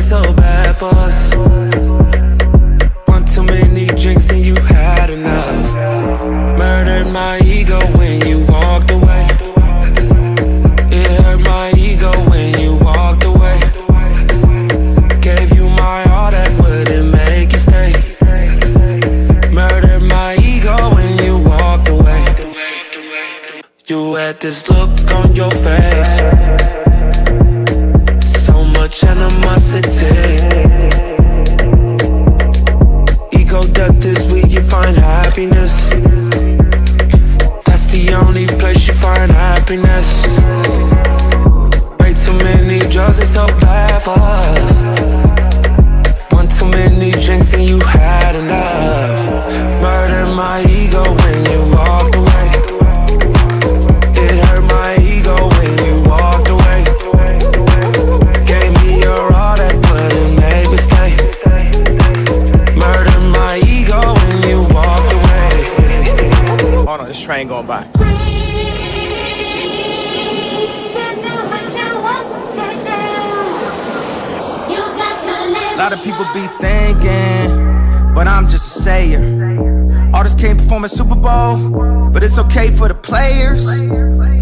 feeling so bad for us. One too many drinks and you had enough. Murdered my ego when you walked away. It hurt my ego when you walked away. Gave you my all that wouldn't make you stay. Murdered my ego when you walked away. You had this look on your face. Happiness Way too many drugs, it's so bad for us One too many drinks and you had enough Murder my ego when you walked away it hurt my ego when you walked away. Gave me your all that wouldn't make me stay. Murdered my ego when you walked away. Hold on, this train going by. Lot of people be thinking, but I'm just a sayer. Artists can't perform at Super Bowl, but it's okay for the players.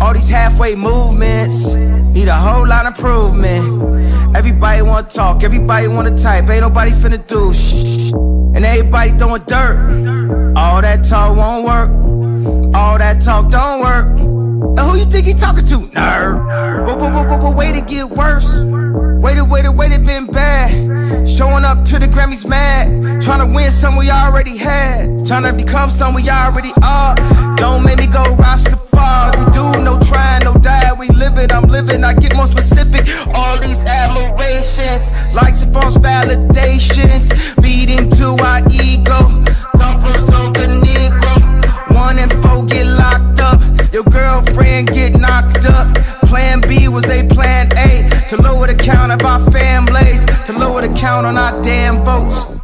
All these halfway movements need a whole lot of improvement. Everybody wanna talk, everybody wanna type, ain't nobody finna do shh. And everybody throwing dirt. All that talk won't work. All that talk don't work. And who you think he talking to? Nerd. Win some we already had. Trying to become some we already are. Don't make me go Rastafari. We do no trying, no die. We live it, I'm living. I get more specific. All these admirations, likes and false validations, feeding to our ego. Come from Soca Negro. One and four get locked up. Your girlfriend get knocked up. Plan B was they plan A to lower the count of our families, to lower the count on our damn votes.